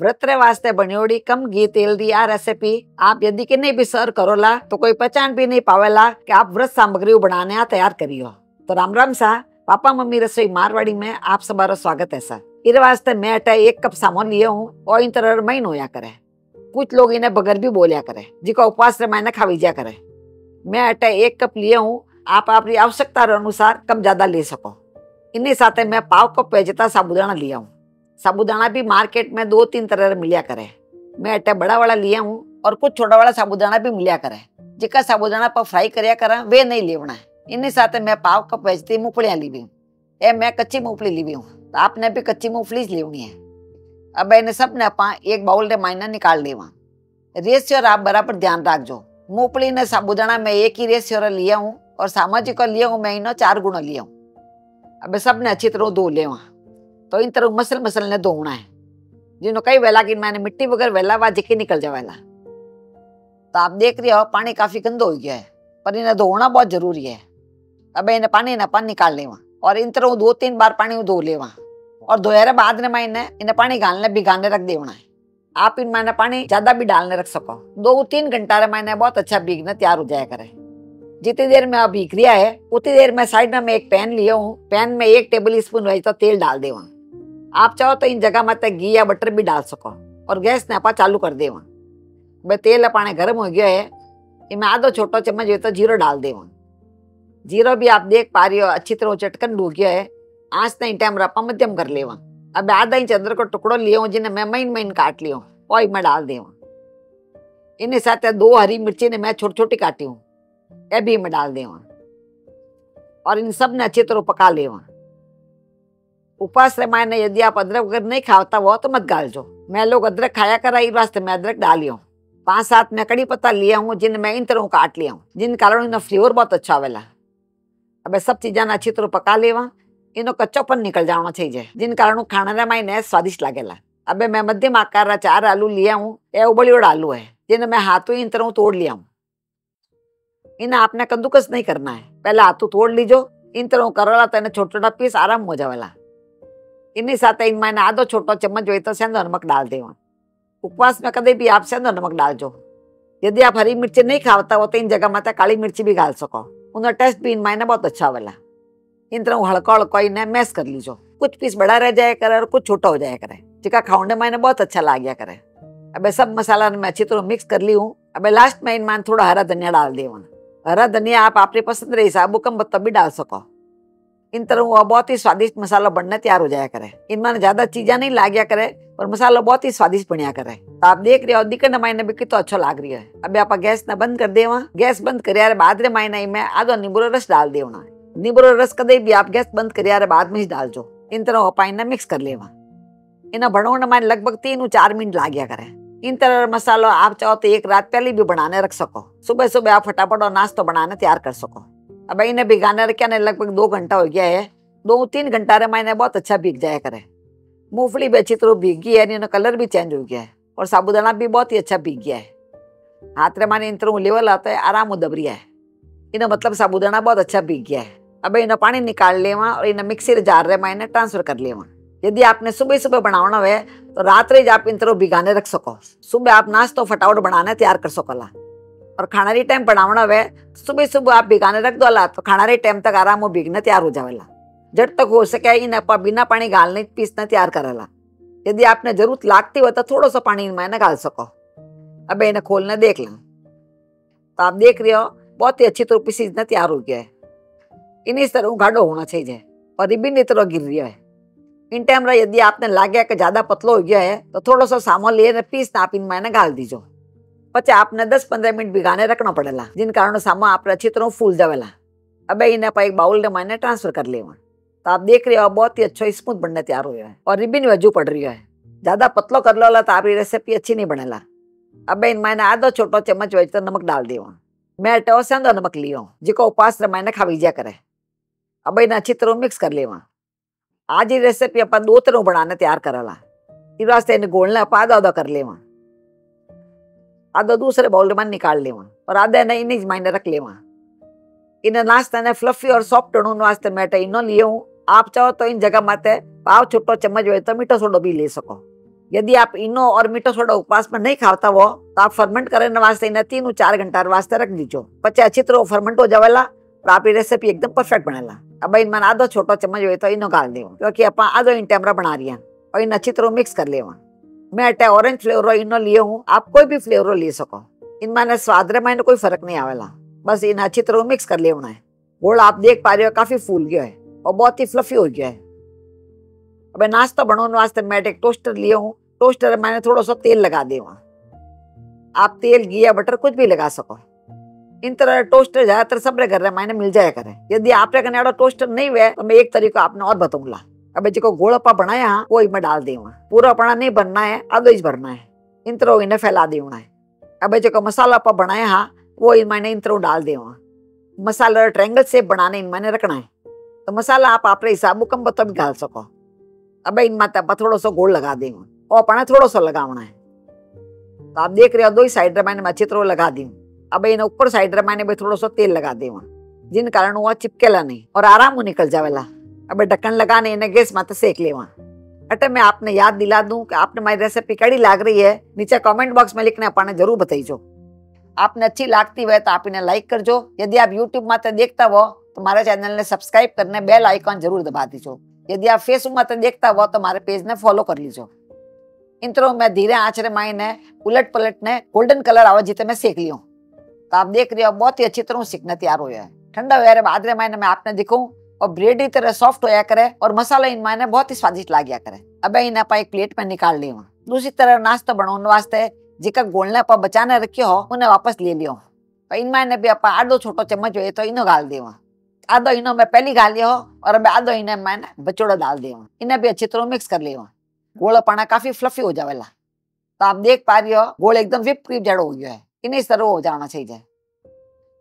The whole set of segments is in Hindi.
व्रतरे वास्ते बनियोड़ी कम घी तेल दी आ रेसिपी आप यदि किन्ने भी सर्व करोला तो कोई पहचान भी नहीं पावेला कि आप व्रत सामग्री बनाने आ तैयार करियो तो राम राम सा पापा मम्मी रसोई मारवाड़ी में आप सबका स्वागत है सर इस वास्ते मैं अटे एक कप सामान लिए हूँ और इन तरह महीन होया करे कुछ लोग इन्हें बगर भी बोलिया करे जिका उपवास रे मैंने खावीजा करे मैं अटे एक कप लिए हूँ आप अपनी आवश्यकता अनुसार कम ज़्यादा ले सको इन्हीं साथ मैं पाव कप वेजता साबुदाना लिया हूँ साबुदाना भी मार्केट में दो तीन तरह मिलिया करे। मैं अट्टे बड़ा वाला लिया हूँ और कुछ छोटा वाला साबुदाना भी मिलिया करे। जिका साबुदाना पर फ्राई करिया करा, वे नहीं लेवना है। इन्हीं साथ मैं पाव कप बेचती मूंगफलियाँ ली हूँ। ए, मैं कच्ची मूंगफली ली हूँ। तो आपने भी कच्ची मूंगफली लेवनी है। अब इन्हें सबने अपा एक बाउल रे मायना निकाल लेवा। रेशियो आप बराबर ध्यान रखो मूंगफली ने साबुदाना मैं एक ही रेशियो लिया हूँ और सामाजिक लिया हूँ, मैं इन्हों चार गुना लिया हूँ। अब सबने अच्छी तरह धो लेवा। तो इन तरह मसल मसल ने धोना है। जिन्हों कई वेला की मैंने मिट्टी वगैरह वेला वा जिकी निकल जावेला तो आप देख रहे हो, पानी काफ़ी गंदा हो गया है, पर इन्हें धोना बहुत ज़रूरी है। अब इन्हें पानी ना पानी निकाल लेवा, और इन तरह दो तीन बार पानी धो लेवा, और धोया बाद में मैं इन्हें इन्हें पानी गालने भिगाने रख देना है। आप इन मैंने पानी ज़्यादा भी डालने रख सको। दो तीन घंटा रे मैंने बहुत अच्छा भीगना तैयार हो जाया करे। जितनी देर में आप भीग रिया है, उतनी देर में साइड में मैं एक पैन लिया हूँ। पैन में एक टेबल स्पून तो तेल डाल देवा। आप चाहो तो इन जगह में घी या बटर भी डाल सको और गैस ने आप चालू कर देवा। भाई तेल अपने गर्म हो गया है इनमें आधो छोटो चम्मच हो तो ज़ीरो डाल देवा। ज़ीरो भी आप देख पा रही हो, अच्छी तरह चटकन डूब गया है आँच नहीं टाइम रपा मध्यम कर लेवा। अब आधा इंच अंदर को टुकड़ो हूँ, जिन्हें मैं महीन महीन काट लियो और मैं डाल देवा। इन्हें साथ दो हरी मिर्ची ने मैं छोटी छोटी काटी हूँ, ये भी मैं डाल देवा। और इन सबने अच्छी तरह पका लेवा। उपवास रामायण यदि आप अदरक वगैरह नहीं खाता वो तो मत गालजो मैं लोग अदरक खाया करा इस वास्ते, मैं अदरक डाली हूँ पाँच सात मैं कड़ी पत्ता लिया हूँ, जिन मैं इन तरह काट लिया हूँ, जिन कारण इन्हें फ्लेवर बहुत अच्छा आवेला अब सब चीजा अच्छी तरह पका लेवा इनो कच्चोपन निकल जाना चाहिए जिन कारण खाने में स्वादिष्ट लागेला अब मैं मध्यम आकार चार आलू लिया हूँ, ये उबलियोड़ आलू है जिन्हें मैं हाथों इन तरह तोड़ लिया हूँ। इन्हें आपने कद्दूकस नहीं करना है, पहले हाथों तोड़ लीजो, इन तरह करोला तो छोटा छोटा पीस आराम हो जावेला इन मैंने आधो छोटो चम्मच जो तो सेंधो नमक डाल देवा उपवास में कदे भी आप सेंधो नमक डालजो यदि आप हरी मिर्ची नहीं खावता हो तो इन जगह में काली मिर्ची भी डाल सको उनका टेस्ट भी इन मायने बहुत अच्छा वाला इन तरह हड़को हड़को इन्हें मैस कर लीजो कुछ पीस बड़ा रह जाया करे और कुछ छोटा हो जाया करे जिका खाऊंडे मायने बहुत अच्छा लाग गया करे अब सब मसाला मैं अच्छी तरह मिक्स कर ली हूँ अब लास्ट में इन मान थोड़ा हरा धनिया डाल देवा हरा धनिया आप अपने पसंद रही हिसाब कम बत्ता भी डाल सको इन तरह वो बहुत ही स्वादिष्ट मसाला बनना तैयार हो जाया करे। इनमें ज़्यादा चीजा नहीं लाग्या करे और मसाला बहुत ही स्वादिष्ट बनिया करे। तो आप देख रहे हो, दिक्कत मायने भी कितना अच्छा लाग रही है। अभी आप गैस न बंद कर देवा। गैस बंद कर बाद रे मायने में आधो नींबू रस डाल देना नींबू रस कदे भी आप गैस बंद कर बाद में ही डाल जो इन तरह पाइन मिक्स कर लेवा। इन्हें बनोने मायने लगभग तीन चार मिनट लाग्या करे। इन तरह मसालो आप चाहो तो एक रात पहले भी बनाने रख सको। सुबह सुबह आप फटाफट और नाश्ता बनाने तैयार कर सको। अब इन्हें भिगाने रखे ने लगभग दो घंटा हो गया है। दो, तीन घंटा रे मैंने बहुत अच्छा भीग जाया करे। मूंगफली भी अच्छी तरह भीग गई है इन्होंने कलर भी चेंज हो गया है और साबुदाना भी बहुत ही अच्छा भीग गया है। हाथ रे माने इन तरह लेवल आता है, आराम दब है। इन्हें मतलब साबुदाना बहुत अच्छा भीग गया है। अब इन्हें पानी निकाल लेवा और इन्हें मिक्सी जार रे मैंने ट्रांसफ़र कर लेवा। यदि आपने सुबह सुबह बनाना है तो रात रे आप इन तरह भिगाने रख सको। सुबह आप नाश्तो फटाफट बनाने तैयार कर सकोला और खाना टाइम बनावना वे, सुबह सुबह आप भिगाने रख दो तो खाना टाइम तक आराम हो भिगने तैयार हो जावेला जब तक हो सके इन बिना पानी गालने पीसने तैयार करेला यदि आपने ज़रूरत लागती हो तो थोड़ा सा पानी मैंने गाल सको। अब इन्हें खोलने देख लें। तो आप देख रहे हो, बहुत ही अच्छी तरह पीसीजना तैयार हो गया है। इन इस तरह गाढ़ो होना चाहिए, और रिबिन इस गिर रहा है। इन टाइम यदि आपने लागे कि ज़्यादा पतलो हो गया है तो थोड़ा सा सामान लिए पीस ना आप इन मैंने गाल दीजो। पचे आपने दस पंद्रह मिनट भिगाने रखना રખણો जिन कारण सामा आप अच्छी तरह फूल जावेला अब इन्हें पाई बाउल ने मैंने ट्रांसफ़र कर लिया तो आप देख रहे हो बहुत ही अच्छा स्मूथ बनने तैयार हुआ है और रिबिन वज़ू पड़ रही है ज़्यादा पतलो कर लो तो आपकी रेसिपी अच्छी नहीं बनेला अब इन मैंने आधा छोटो चम्मच वेज तो नमक डाल दिया मैं टो से नमक लियो जिको उपास मैंने खा जा करे अब इन्हें अच्छी तरह मिक्स कर लेवा आज ही रेसिपी अपन दो तरह बनाने तैयार करेला इस वास्ते आप गोलने अपादा कर लेवा आधा दूसरे बाउल में निकाल लेवा और आधा ने इन मायने रख लेवा। इन नाश्ता ने फ्लफी और सॉफ्ट होने वास्ते मैं इनो लिए हूँ। आप चाहो तो इन जगह माते पाव छोटो चम्मच हो तो मीठो सोडो भी ले सको। यदि आप इनो और मीठो सोडा उपवास में नहीं खाता वो तो आप फर्मेंट करने वास्ते इन्हें तीन चार घंटा वास्ते रख दीजो। पचे अच्छी तरह फर्मेंट हो जावेला। और आप रेसिपी एकदम परफेक्ट बनेला। अब इन मैंने आधो छोटो चम्मच हुए तो इनो गाल देव, क्योंकि आप आधो इन टेमरा बना रही हैं। और इन अच्छी तरह मिक्स कर लेवा। मैं अटे ऑरेंज फ्लेवर इनो लिए हूँ। आप कोई भी फ्लेवर ले सको। इन मैंने स्वाद रे मैंने कोई फ़र्क नहीं आवेला। बस इन अच्छी तरह मिक्स कर लिया है। गोल आप देख पा रहे हो, काफ़ी फूल गया है और बहुत ही फ्लफी हो गया है। अब नाश्ता बनाने वास्ते मैं एक टोस्टर लिए हूँ। टोस्टर मैंने थोड़ा सा तेल लगा दिया आप तेल घी या बटर कुछ भी लगा सको। इन तरह टोस्टर ज़्यादातर सब घर मैंने मिल जाया करे। यदि आप कने टोस्टर नहीं हुए तो मैं एक तरीका आपने और बताऊँगा। अब जो गोड़पा बनाया हाँ वो मैं डाल दूँगा पूरा पड़ा नहीं बनना है आधो ही भरना है। इन तरह इन्हें फैला देना है। अब जो मसाला पा बनाया हाँ वो मैंने इन तरह डाल दूँगा मसाला ट्रैंगल सेप बनाने इन मैंने रखना है। तो मसाला आप अपने हिसाब कम बता भी डाल सको। अब इन माता थोड़ा सा गोल लगा देंगे और अपने थोड़ा सा लगावना है। तो आप देख रहे हो, दो ही साइड मैंने अच्छी तरह लगा दी अब इन ऊपर साइड मैंने भी थोड़ा सा तेल लगा दी जिन कारण वो चिपकेला नहीं, और आराम निकल जावेला। अब ढक्कन लगाने इन्हें गैस माते सेक ले अटे मैं आपने याद दिला दूँ कि आपने मेरी रेसिपी कड़ी लाग रही है? नीचे कमेंट बॉक्स में लिखने अपने ज़रूर बताइजो। आपने अच्छी लागती है तो आप इन्हें लाइक कर जो। यदि आप यूट्यूब माते देखता हो तो हमारे चैनल ने सब्सक्राइब करने बेल आइकॉन ज़रूर दबा दीजो। यदि आप फेसबुक माते देखता हो तो हमारे पेज ने फॉलो कर लीजो। इन तरह मैं धीरे आचरे मायने उलट पलट ने गोल्डन कलर आवा जीते मैं सेक लियो। तो आप देख रहे हो, बहुत ही अच्छी तरह सीखना तैयार हो है। ठंडा हुआ बाद महीने में आपने दिखूं और ब्रेड ही तरह सॉफ्ट होया करे और मसाला इन मायने बहुत ही स्वादिष्ट लाग्या करे। अब इन आप एक प्लेट में निकाल लियो। दूसरी तरह नाश्ता बनाने वास्ते जिका गोलने पर बचाने रखियो हो, उन्हें वापस ले लियो। तो इन मायने भी आप आधो छोटो चम्मच हो तो इनो गाल दियो आधो इनो मैं पहली गाल लियो और अब आधो इन्हें मैंने बचोड़ा डाल दियो इन्हें भी अच्छी तरह मिक्स कर लियो। गोला पाना काफ़ी फ्लफी हो जावेला। तो आप देख पा रही हो गोल एकदम विप क्रीम जड़ो हो गया है। इन इस तरह हो जाना चाहिए।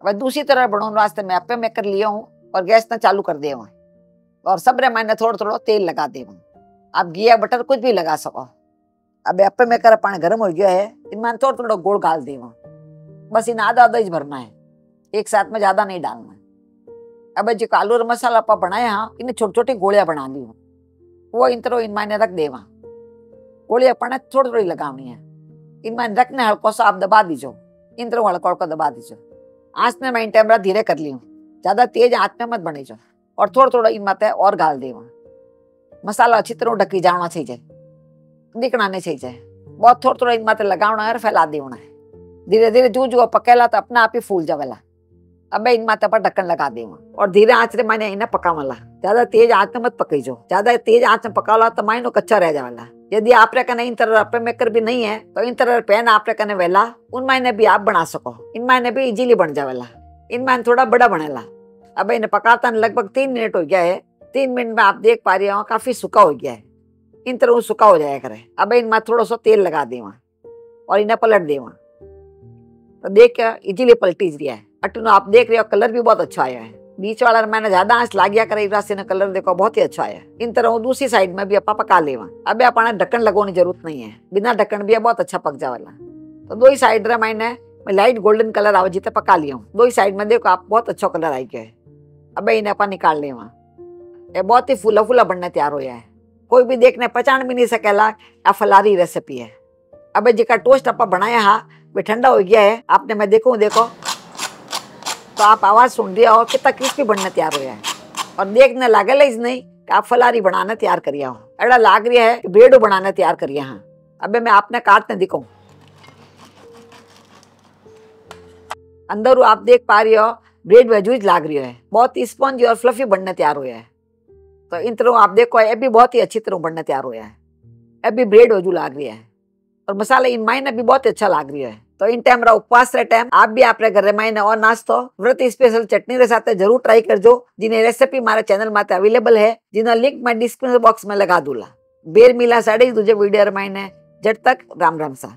दूसरी तरह बनाने वास्ते मैं अपे में कर लिया हूँ। और गैस ना चालू कर दिया और सब रे मैंने थोड़ा थोड़ा तेल लगा दे आप घी या बटर कुछ भी लगा सको। अब अपे में कर पानी गर्म हो गया है इनमें थोड़ा थोड़ा गोल गाल दे बस इन आधा आधा ही भरना है। एक साथ में ज़्यादा नहीं डालना। अब जो आलू और मसाला आप बनाए हाँ इन्हें छोटी छोटी गोलियाँ बना ली हूँ। वो इन तरह इन मैंने रख देवा। गोली अपन थोड़ी थोड़ी लगानी है इनमें रखने हल्को सा आप दबा दीजो। इन तरह हल्को हल्को दबा दीजो। आँच में मैं टेमरा धीरे कर लियो ज़्यादा तेज आँच में मत बने जो और थोड़ा थोड़ा इन माते और गाल दे मसाला अच्छी तरह ढकी जाना चाहिए दिखना नहीं चाहिए बहुत थोड़ा थोड़ा इन माते लगाना है और फैला देना है। धीरे धीरे जू जू पकेला तो अपना आप ही फूल जावेला। अब मैं इन माता पर ढक्कन लगा देवा और धीरे आँच रे मैंने इन्हें पकावला। ज़्यादा तेज आँच में मत पकईजो ज़्यादा तेज आँच में पकावला तो माइनो कच्चा रह जावेला। यदि आप कने इन तरह अपे मेकर भी नहीं है तो इन तरह पैन आप कने वेला, उन मायने भी आप बना सको। इन मायने भी इजीली बन जावेला। इन मायने थोड़ा बड़ा बनेला। अब इन्हें पकाता लगभग तीन मिनट हो गया है। तीन मिनट में आप देख पा रहे हो, काफ़ी सूखा हो गया है। इन तरह सूखा हो जाया करे। अब इनमें थोड़ा सा तेल लगा दे और इन्हें पलट दे तो देख इजीली पलटी दिया है। अटू आप देख रहे हो, कलर भी बहुत अच्छा आया है। बीच वाला मैंने ज़्यादा आँच लाग्या करे रास्ते ने कलर देखो, बहुत ही अच्छा है। इन तरह दूसरी साइड में भी अपा पका लेवा। अब अपने ढक्कन लगाने ज़रूरत नहीं है। बिना ढक्कन भी बहुत अच्छा पक जावाला तो दो ही साइड रे मैंने। मैं लाइट गोल्डन कलर आवे जिते पका लिया हूँ दो ही साइड में देखो, आप बहुत अच्छा कलर आई गया है अब इन्हें अपा निकाल ले ये बहुत ही फूला फूला बनने तैयार हो है। कोई भी देखने पहचान भी नहीं सकेला या फलारी रेसिपी है। अब जिका टोस्ट अपा बनाया हा, वे ठंडा हो गया है। आपने मैं देखूँ, देखो। तो आप आवाज़ सुन रही हो, कितना क्रिस्पी बनने तैयार हो है। और देखने लागे ही नहीं, कि आप फलारी बनाना तैयार करिया हो। एड़ा लाग रहा है ब्रेड बनाने तैयार करिया हाँ। अबे मैं आपने काटने दिखाऊँ अंदर आप देख पा रही हो, ब्रेड वेजूज लाग रही है। बहुत ही स्पॉन्जी और फ्लफी बनने तैयार हुआ है। तो इन तरह आप देखो, ये भी बहुत ही अच्छी तरह बनने तैयार हुआ है। अभी ब्रेड वेजू लाग रही है। और मसाला इन मायने भी बहुत अच्छा लाग रही है। तो इन टाइम रहा उपवास रे टाइम आप भी आपरे घर में और नाश्तो, व्रत स्पेशल चटनी रे साथ ज़रूर ट्राई कर जो जिन्हें रेसिपी मारे चैनल माते अवेलेबल है, जिन्हें लिंक मैं डिस्क्रिप्शन बॉक्स में लगा दूला बेर मिला साड़ी, दूजे वीडियो मैंने जट तक राम राम सा।